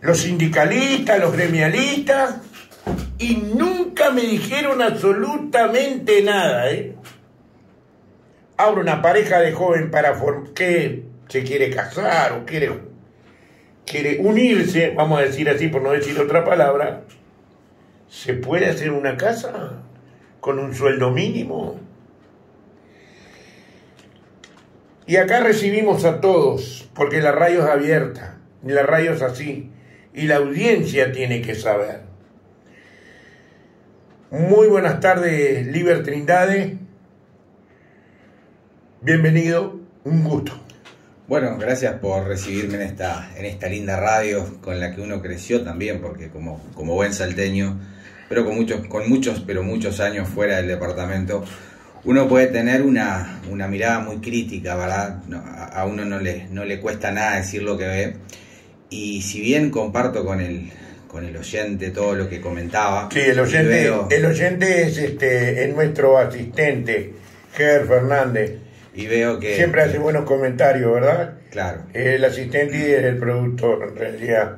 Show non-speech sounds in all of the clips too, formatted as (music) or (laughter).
los sindicalistas, los gremialistas, y nunca me dijeron absolutamente nada. ¿eh? Ahora una pareja de joven para que se quiere casar o quiere, quiere unirse, vamos a decir así por no decir otra palabra, ¿se puede hacer una casa con un sueldo mínimo? Y acá recibimos a todos, porque la radio es abierta, la radio es así, y la audiencia tiene que saber. Muy buenas tardes, Liber Trindade. Bienvenido, un gusto. Bueno, gracias por recibirme en esta, en esta linda radio con la que uno creció también, porque como, como buen salteño, pero con muchos, con muchos, pero muchos años fuera del departamento, uno puede tener una, mirada muy crítica, ¿verdad? a uno no le, no le cuesta nada decir lo que ve. Y si bien comparto con el, con el oyente todo lo que comentaba. Sí, el oyente, el oyente es, este, es nuestro asistente, Ger Fernández. Y veo que... Siempre hace buenos comentarios, ¿verdad? Claro. El asistente y es el productor, en realidad.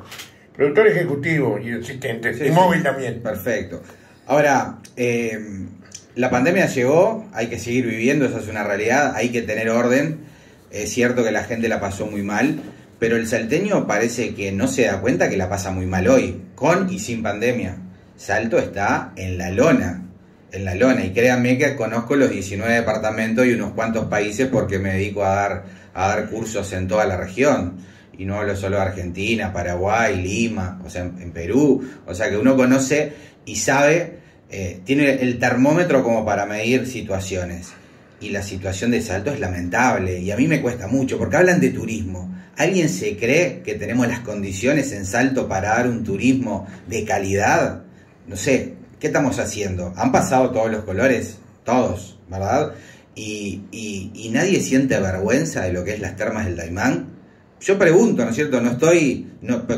Productor ejecutivo y asistente. y móvil también. Perfecto. Ahora, eh, la pandemia llegó, hay que seguir viviendo, eso es una realidad, hay que tener orden. Es cierto que la gente la pasó muy mal, pero el salteño parece que no se da cuenta que la pasa muy mal hoy, con y sin pandemia. Salto está en la lona, en la lona, y créanme que conozco los 19 departamentos y unos cuantos países porque me dedico a dar, a dar cursos en toda la región. Y no hablo solo de Argentina, Paraguay, Lima, o sea, en Perú. O sea que uno conoce y sabe eh, tiene el termómetro como para medir situaciones. Y la situación de Salto es lamentable y a mí me cuesta mucho porque hablan de turismo. ¿Alguien se cree que tenemos las condiciones en Salto para dar un turismo de calidad? No sé, ¿qué estamos haciendo? Han pasado todos los colores, todos, ¿verdad? Y, y nadie siente vergüenza de lo que es las termas del Daimán yo pregunto, ¿no es cierto? No estoy,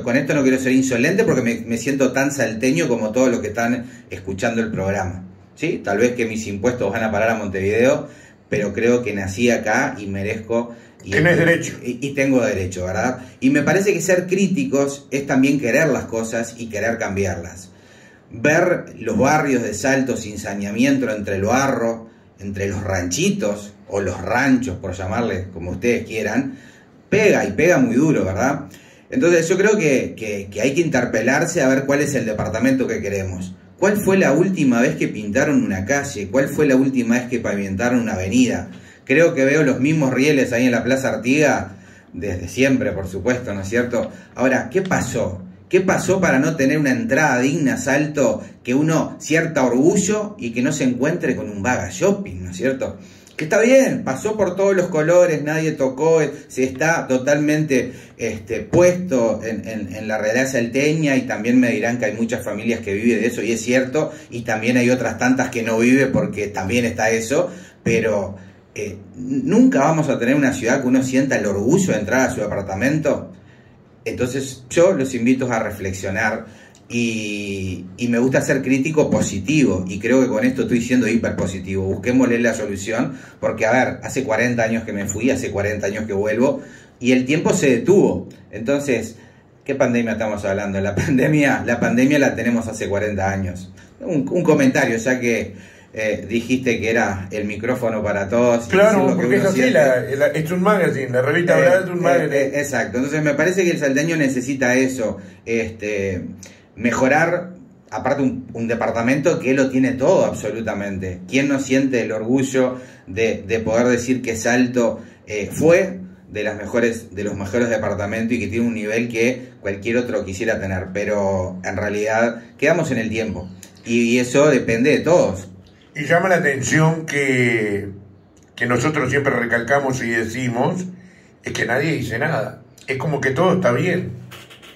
con esto no quiero ser insolente porque me, siento tan salteño como todos los que están escuchando el programa. ¿Sí? Tal vez que mis impuestos van a parar a Montevideo, pero creo que nací acá y merezco. Y, Tienes derecho. Y, tengo derecho, ¿verdad? Y me parece que ser críticos es también querer las cosas y querer cambiarlas. Ver los barrios de Salto sin saneamiento entre el barro, entre los ranchitos o los ranchos, por llamarles como ustedes quieran, pega y pega muy duro, ¿verdad? Entonces yo creo que, hay que interpelarse a ver cuál es el departamento que queremos. ¿Cuál fue la última vez que pintaron una calle? ¿Cuál fue la última vez que pavimentaron una avenida? Creo que veo los mismos rieles ahí en la Plaza Artiga desde siempre, por supuesto, ¿no es cierto? Ahora, ¿qué pasó? ¿Qué pasó para no tener una entrada digna, salto, que uno cierta orgullo y que no se encuentre con un vaga shopping, ¿no es cierto? Que está bien, pasó por todos los colores, nadie tocó, se está totalmente este, puesto en, la realidad salteña y también me dirán que hay muchas familias que viven de eso y es cierto, y también hay otras tantas que no viven porque también está eso, pero eh, nunca vamos a tener una ciudad que uno sienta el orgullo de entrar a su apartamento. Entonces yo los invito a reflexionar y, me gusta ser crítico positivo y creo que con esto estoy siendo hiper positivo. Busquémosle la solución porque, a ver, hace 40 años que me fui, hace 40 años que vuelvo y el tiempo se detuvo. Entonces, ¿qué pandemia estamos hablando? La (laughs) pandemia la, pandemia la tenemos hace 40 años. Un, comentario, ya que eh, dijiste que era el micrófono para todos. Claro, porque es así, la, es un magazine, la revista eh, es un magazine. Eh, exacto, entonces me parece que el salteño necesita eso. Este mejorar, aparte un, departamento que lo tiene todo absolutamente. ¿Quién no siente el orgullo de, poder decir que Salto eh, fue de las mejores, de los mejores departamentos y que tiene un nivel que cualquier otro quisiera tener? Pero en realidad quedamos en el tiempo. Y, eso depende de todos. Y llama la atención que, que nosotros siempre recalcamos y decimos, es que nadie dice nada. Es como que todo está bien.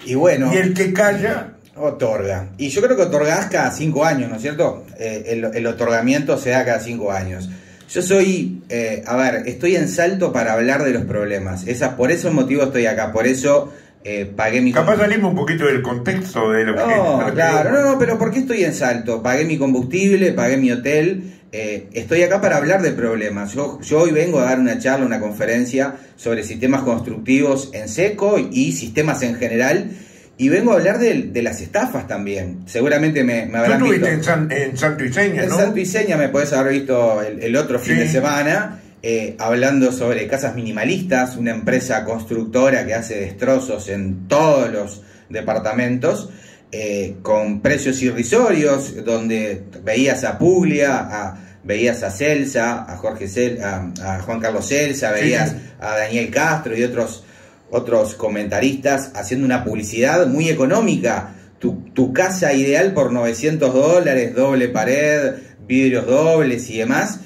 Y bueno. Y el que calla Otorga. Y yo creo que otorgás cada cinco años, ¿no es cierto? Eh, el, otorgamiento se da cada cinco años. Yo soy, eh, a ver, estoy en salto para hablar de los problemas. Esa, por ese motivo estoy acá, por eso eh, pagué mi... Capaz salimos un poquito del contexto de lo que... No, claro, no, no, pero ¿por qué estoy en salto? Pagué mi combustible, pagué mi hotel eh, estoy acá para hablar de problemas. Yo, yo, hoy vengo a dar una charla, una conferencia sobre sistemas constructivos en seco y sistemas en general. Y vengo a hablar de, las estafas también. Seguramente me, me habrán Tú estuviste en, San, en Santo Iseña, ¿no? En Santo Iseña me podés haber visto el, otro fin de semana. Eh, hablando sobre casas minimalistas, una empresa constructora que hace destrozos en todos los departamentos, eh, con precios irrisorios, donde veías a Puglia, a, veías a Celsa, a Jorge a, Juan Carlos Celsa, veías a Daniel Castro y otros, otros comentaristas haciendo una publicidad muy económica. Tu, tu casa ideal por 900 dólares, doble pared, vidrios dobles y demás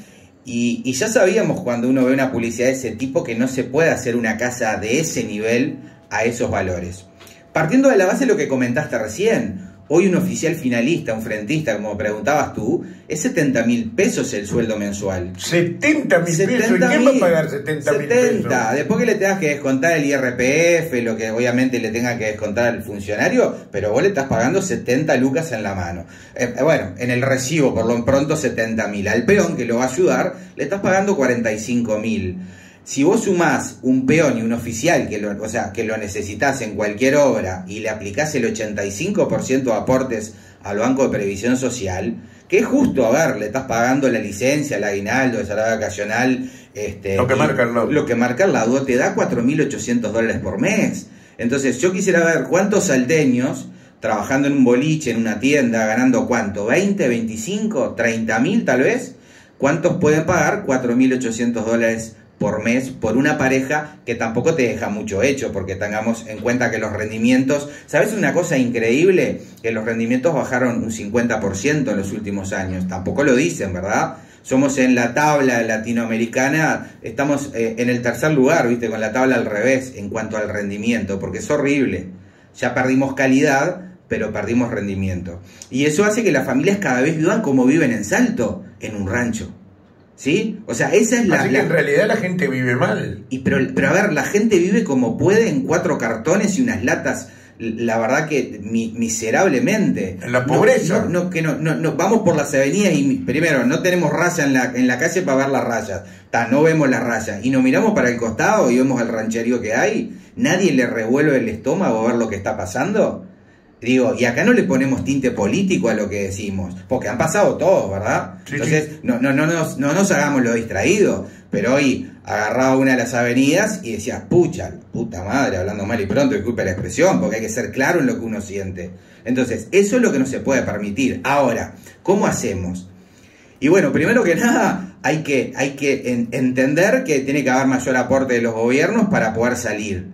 y, ya sabíamos cuando uno ve una publicidad de ese tipo que no se puede hacer una casa de ese nivel a esos valores. Partiendo de la base de lo que comentaste recién, Hoy un oficial finalista, un frentista, como preguntabas tú, es 70 mil pesos el sueldo mensual. 70 mil pesos. ¿Quién va a pagar 70 mil pesos? 70. Después que le tengas que descontar el IRPF, lo que obviamente le tenga que descontar al funcionario, pero vos le estás pagando 70 lucas en la mano. Eh, eh, bueno, en el recibo, por lo pronto, 70 mil. Al peón que lo va a ayudar, le estás pagando 45 mil. Si vos sumás un peón y un oficial, que lo, o sea, que lo necesitas en cualquier obra, y le aplicás el 85% de aportes al Banco de Previsión Social, que es justo, a ver, le estás pagando la licencia, el aguinaldo, el salario vacacional, este, lo que marca el laudo. Lo que marca el laudo te da 4.800 dólares por mes. Entonces, yo quisiera ver cuántos salteños trabajando en un boliche, en una tienda, ganando cuánto, 20, 25, 30 mil tal vez, ¿cuántos pueden pagar 4.800 dólares por mes por una pareja que tampoco te deja mucho hecho, porque tengamos en cuenta que los rendimientos, ¿sabes una cosa increíble? Que los rendimientos bajaron un 50% en los últimos años, tampoco lo dicen, ¿verdad? Somos en la tabla latinoamericana, estamos eh, en el tercer lugar, ¿viste? Con la tabla al revés en cuanto al rendimiento, porque es horrible. Ya perdimos calidad, pero perdimos rendimiento. Y eso hace que las familias cada vez vivan como viven en Salto, en un rancho. ¿Sí? O sea, esa es la. Así que en realidad la gente vive mal. Y pero, pero a ver, la gente vive como puede en cuatro cartones y unas latas. La verdad que miserablemente. En la pobreza. No, que no, no, vamos por las avenidas y primero no tenemos raya en la, en la calle para ver las rayas. no vemos las rayas. Y nos miramos para el costado y vemos el rancherío que hay. Nadie le revuelve el estómago a ver lo que está pasando. Digo, y acá no le ponemos tinte político a lo que decimos, porque han pasado todos, ¿verdad? Entonces, No, no, no, nos, no nos hagamos lo distraído, pero hoy agarraba una de las avenidas y decías, pucha, puta madre, hablando mal y pronto, disculpe la expresión, porque hay que ser claro en lo que uno siente. Entonces, eso es lo que no se puede permitir. Ahora, ¿cómo hacemos? Y bueno, primero que nada, hay que, hay que entender que tiene que haber mayor aporte de los gobiernos para poder salir.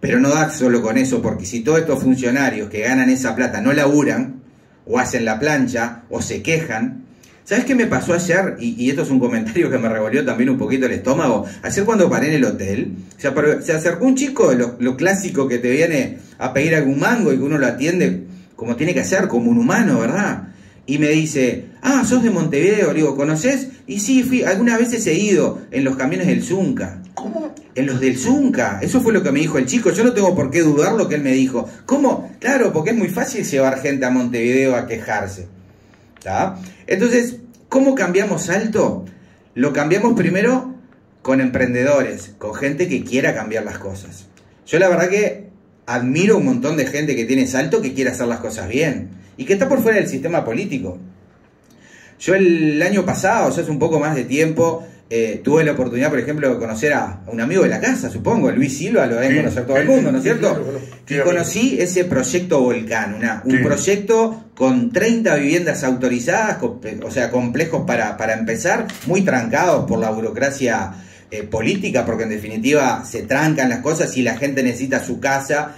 Pero no da solo con eso, porque si todos estos funcionarios que ganan esa plata no laburan, o hacen la plancha, o se quejan, ¿Sabes qué me pasó ayer? Y, esto es un comentario que me revolvió también un poquito el estómago. Ayer cuando paré en el hotel, se, se acercó un chico, lo, lo, clásico que te viene a pedir algún mango y que uno lo atiende como tiene que hacer, como un humano, ¿verdad? Y me dice, ah, sos de Montevideo, digo, ¿conoces? Y sí, fui, algunas veces he ido en los camiones del Zunca. ¿Cómo? En los del Zunca. Eso fue lo que me dijo el chico. Yo no tengo por qué dudar lo que él me dijo. ¿Cómo? Claro, porque es muy fácil llevar gente a Montevideo a quejarse. ¿Está? Entonces, ¿cómo cambiamos Salto? Lo cambiamos primero con emprendedores, con gente que quiera cambiar las cosas. Yo la verdad que admiro un montón de gente que tiene Salto que quiere hacer las cosas bien y que está por fuera del sistema político. Yo el año pasado, ya hace un poco más de tiempo, eh, tuve la oportunidad, por ejemplo, de conocer a un amigo de la casa, supongo, Luis Silva, lo deben conocer todo el mundo, ¿no es cierto? y conocí ese proyecto Volcán, una, un proyecto con 30 viviendas autorizadas, o sea, complejos para, para empezar, muy trancados por la burocracia eh, política, porque en definitiva se trancan las cosas y la gente necesita su casa.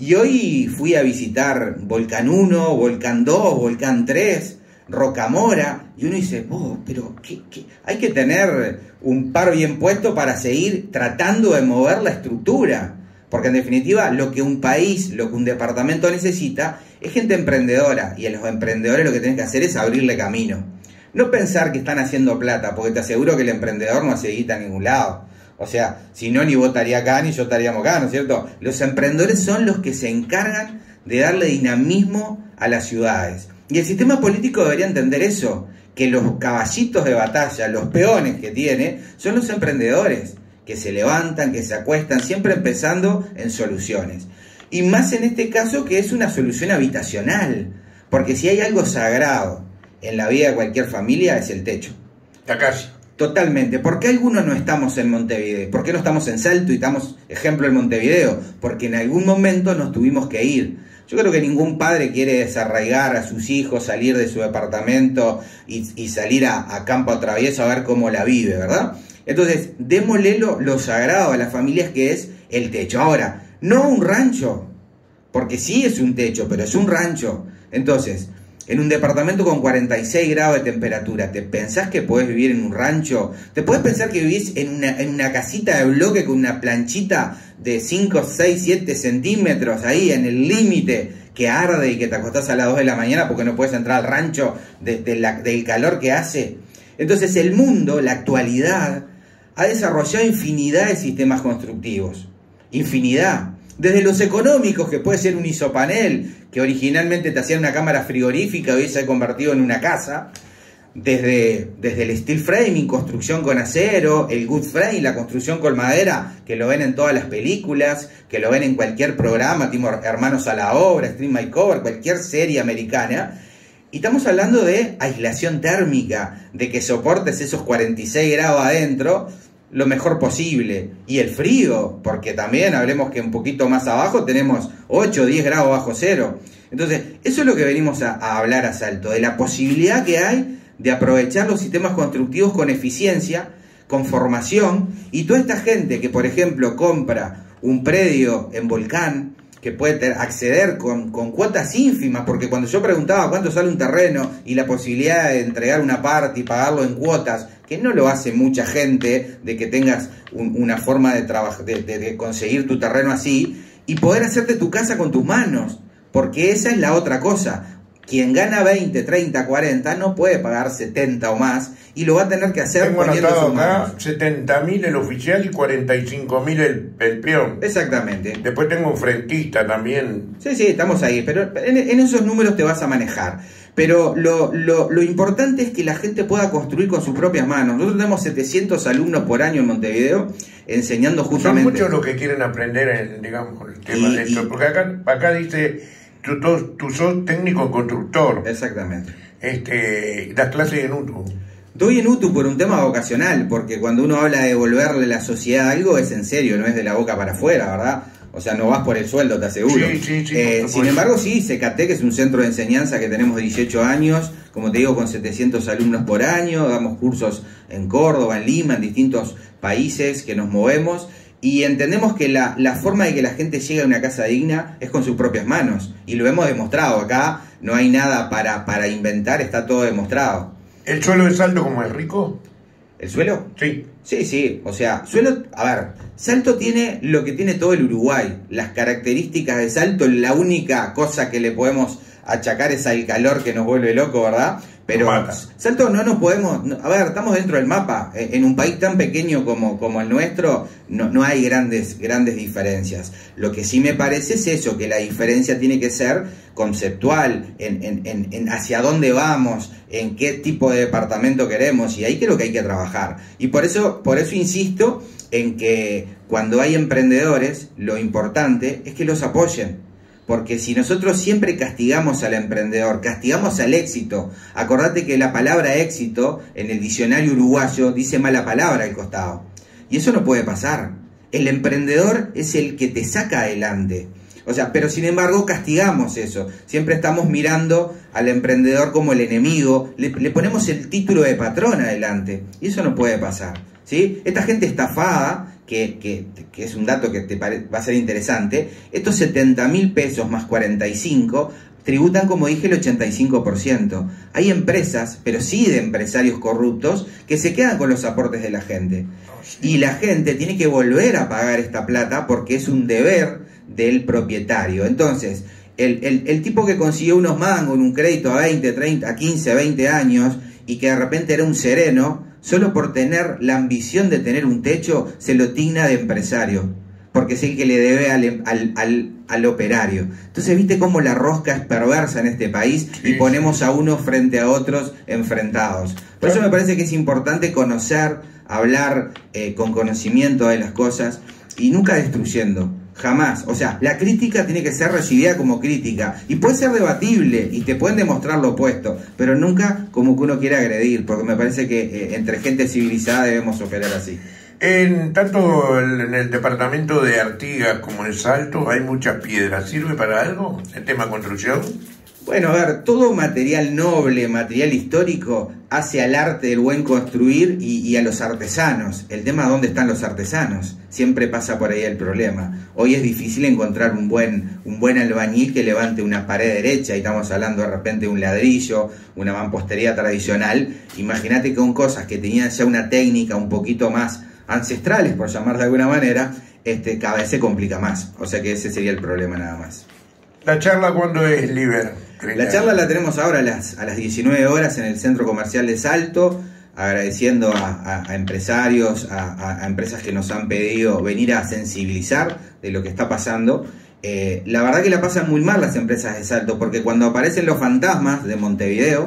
Y hoy fui a visitar Volcán 1, Volcán 2, Volcán 3, Rocamora, y uno dice, oh, pero ¿qué, hay que tener un par bien puesto para seguir tratando de mover la estructura. Porque en definitiva lo que un país, lo que un departamento necesita es gente emprendedora. Y a los emprendedores lo que tienen que hacer es abrirle camino. No pensar que están haciendo plata, porque te aseguro que el emprendedor no hace guita a ningún lado. O sea, si no, ni votaría acá, ni yo estaríamos acá, ¿no es cierto? Los emprendedores son los que se encargan de darle dinamismo a las ciudades. Y el sistema político debería entender eso, que los caballitos de batalla, los peones que tiene, son los emprendedores, que se levantan, que se acuestan, siempre empezando en soluciones. Y más en este caso que es una solución habitacional, porque si hay algo sagrado en la vida de cualquier familia es el techo. La casa. Totalmente. ¿Por qué algunos no estamos en Montevideo? ¿Por qué no estamos en Salto y estamos, ejemplo, en Montevideo? Porque en algún momento nos tuvimos que ir. Yo creo que ningún padre quiere desarraigar a sus hijos, salir de su departamento y, salir a, campo a travieso a ver cómo la vive, ¿verdad? Entonces, démosle lo, lo sagrado a las familias que es el techo. Ahora, no un rancho, porque sí es un techo, pero es un rancho. Entonces, en un departamento con 46 grados de temperatura, ¿te pensás que podés vivir en un rancho? ¿Te podés pensar que vivís en una, en una casita de bloque con una planchita de 5, 6, 7 centímetros ahí en el límite que arde y que te acostás a las 2 de la mañana porque no puedes entrar al rancho del calor que hace? Entonces el mundo, la actualidad, ha desarrollado infinidad de sistemas constructivos. Infinidad desde los económicos, que puede ser un isopanel, que originalmente te hacían una cámara frigorífica, hoy se ha convertido en una casa, desde, desde el steel framing, construcción con acero, el good frame, la construcción con madera, que lo ven en todas las películas, que lo ven en cualquier programa, Hermanos a la Obra, Stream My Cover, cualquier serie americana. Y estamos hablando de aislación térmica, de que soportes esos 46 grados adentro, lo mejor posible. Y el frío, porque también hablemos que un poquito más abajo tenemos 8 o 10 grados bajo cero. Entonces, eso es lo que venimos a, hablar a Salto, de la posibilidad que hay de aprovechar los sistemas constructivos con eficiencia, con formación, y toda esta gente que, por ejemplo, compra un predio en Volcán, que puede acceder con, con, cuotas ínfimas, porque cuando yo preguntaba cuánto sale un terreno y la posibilidad de entregar una parte y pagarlo en cuotas, que no lo hace mucha gente, de que tengas una forma de, de, de conseguir tu terreno así, y poder hacerte tu casa con tus manos, porque esa es la otra cosa. Quien gana 20, 30, 40 no puede pagar 70 o más y lo va a tener que hacer Tengo anotado acá 70 mil el oficial y 45 mil el, el, peón. Exactamente. Después tengo un frentista también. Sí, sí, estamos ahí, pero en, en esos números te vas a manejar. Pero lo, lo, lo, importante es que la gente pueda construir con sus propias manos. Nosotros tenemos 700 alumnos por año en Montevideo enseñando justamente... Son muchos los que quieren aprender, el, digamos, el tema de esto. Porque acá, acá dice Tú, tú, sos técnico constructor. Exactamente. Este, das clases en UTU. Doy en UTU por un tema vocacional, porque cuando uno habla de devolverle la sociedad algo es en serio, no es de la boca para afuera, ¿verdad? O sea, no vas por el sueldo, te aseguro. Sí, sí, sí, eh, sin embargo, sí, Secatec es un centro de enseñanza que tenemos 18 años, como te digo, con 700 alumnos por año, damos cursos en Córdoba, en Lima, en distintos países que nos movemos y entendemos que la, la, forma de que la gente llegue a una casa digna es con sus propias manos. Y lo hemos demostrado. Acá no hay nada para, para inventar, está todo demostrado. ¿El suelo de Salto como es rico? ¿El suelo? Sí. Sí, sí. O sea, suelo. A ver, Salto tiene lo que tiene todo el Uruguay. Las características de Salto, la única cosa que le podemos achacar es al calor que nos vuelve loco, ¿verdad? Pero Salto no nos podemos, a ver, estamos dentro del mapa. En un país tan pequeño como, como el nuestro, no, no hay grandes, grandes diferencias. Lo que sí me parece es eso, que la diferencia tiene que ser conceptual, en, en, en, hacia dónde vamos, en qué tipo de departamento queremos, y ahí creo que hay que trabajar. Y por eso, por eso insisto en que cuando hay emprendedores, lo importante es que los apoyen porque si nosotros siempre castigamos al emprendedor, castigamos al éxito, acordate que la palabra éxito en el diccionario uruguayo dice mala palabra al costado. Y eso no puede pasar. El emprendedor es el que te saca adelante. O sea, pero sin embargo castigamos eso. Siempre estamos mirando al emprendedor como el enemigo, le, ponemos el título de patrón adelante. Y eso no puede pasar. ¿sí? Esta gente estafada que, es un dato que te va a ser interesante, estos 70 mil pesos más 45 tributan, como dije, el 85%. Hay empresas, pero sí de empresarios corruptos, que se quedan con los aportes de la gente. Y la gente tiene que volver a pagar esta plata porque es un deber del propietario. Entonces, el, el tipo que consiguió unos mangos en un crédito a 20, 30, 15, 20 años y que de repente era un sereno, solo por tener la ambición de tener un techo, se lo digna de empresario. porque es el que le debe al, al, al, operario. Entonces, viste cómo la rosca es perversa en este país y ponemos a unos frente a otros enfrentados. Por eso me parece que es importante conocer, hablar eh, con conocimiento de las cosas y nunca destruyendo. Jamás. O sea, la crítica tiene que ser recibida como crítica. Y puede ser debatible y te pueden demostrar lo opuesto. Pero nunca como que uno quiera agredir. Porque me parece que eh, entre gente civilizada debemos operar así. En tanto en el departamento de Artigas como en Salto hay muchas piedras. ¿Sirve para algo el tema construcción? Bueno, a ver, todo material noble, material histórico, hace al arte del buen construir y, a los artesanos. El tema dónde están los artesanos. Siempre pasa por ahí el problema. Hoy es difícil encontrar un buen, un buen albañil que levante una pared derecha, y estamos hablando de repente de un ladrillo, una mampostería tradicional. Imagínate con cosas que tenían ya una técnica un poquito más ancestrales, por llamar de alguna manera, este, cada vez se complica más. O sea que ese sería el problema nada más. ¿La charla cuándo es, La charla la tenemos ahora a las, a las 19 horas en el Centro Comercial de Salto, agradeciendo a, empresarios, a, empresas que nos han pedido venir a sensibilizar de lo que está pasando. Eh, la verdad que la pasan muy mal las empresas de Salto, porque cuando aparecen los fantasmas de Montevideo,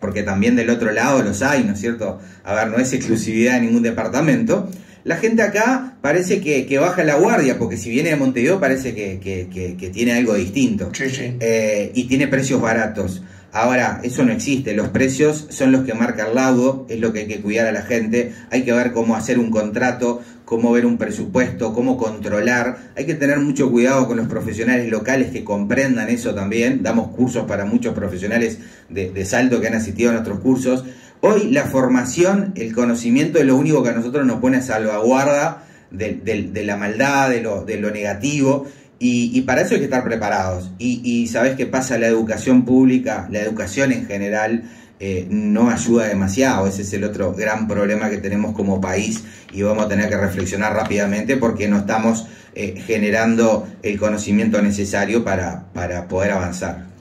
porque también del otro lado los hay, ¿no es cierto? A ver, no es exclusividad de ningún departamento. La gente acá parece que, baja la guardia, porque si viene de Montevideo parece que, tiene algo distinto. Sí, sí. Eh, y tiene precios baratos. Ahora, eso no existe, los precios son los que marca el laudo, es lo que hay que cuidar a la gente, hay que ver cómo hacer un contrato, cómo ver un presupuesto, cómo controlar, hay que tener mucho cuidado con los profesionales locales que comprendan eso también, damos cursos para muchos profesionales de, salto que han asistido a nuestros cursos. Hoy la formación, el conocimiento es lo único que a nosotros nos pone a salvaguarda de, la maldad, de lo, de lo negativo y, para eso hay que estar preparados. Y, y sabes qué pasa, la educación pública, la educación en general, eh, no ayuda demasiado. Ese es el otro gran problema que tenemos como país y vamos a tener que reflexionar rápidamente porque no estamos eh, generando el conocimiento necesario para, para poder avanzar.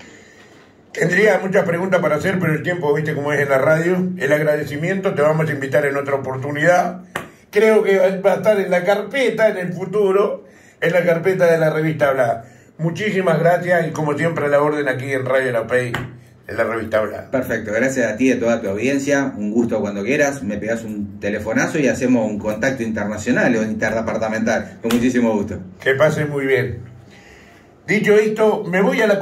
Tendría muchas preguntas para hacer, pero el tiempo, viste cómo es en la radio. El agradecimiento, te vamos a invitar en otra oportunidad. Creo que va a estar en la carpeta en el futuro en la carpeta de la revista Habla. Muchísimas gracias y como siempre a la orden aquí en Radio La Pay, en la revista Habla. Perfecto, gracias a ti y a toda tu audiencia. Un gusto cuando quieras. Me pegas un telefonazo y hacemos un contacto internacional o interdepartamental. Con muchísimo gusto. Que pase muy bien. Dicho esto, me voy a la